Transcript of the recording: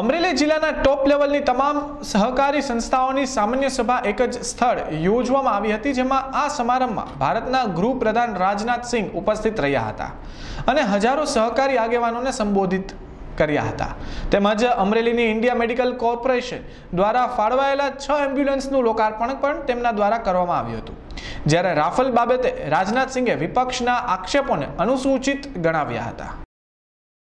અમરેલી જિલ્લાના ટોપ લેવલની તમામ સહકારી સંસ્થાઓની સામાન્ય સભા એક જ સ્થળ યોજવામાં આવી હતી, જેમાં આ સમારંભમાં ભારતના ગૃહપ્રધાન રાજનાથસિંહ રાજનાથ ઉપસ્થિત રહ્યા હતા અને હજારો સહકારી આગેવાનોને સંબોધિત કર્યા હતા. તેમજ અમરેલીની ઇન્ડિયા મેડિકલ કોર્પોરેશન દ્વારા ફાળવાયેલા છ એમ્બ્યુલન્સનું લોકાર્પણ પણ તેમના દ્વારા કરવામાં આવ્યું હતું. જ્યારે રાફેલ બાબતે રાજનાથસિંહે વિપક્ષના આક્ષેપોને અનુસૂચિત ગણાવ્યા હતા.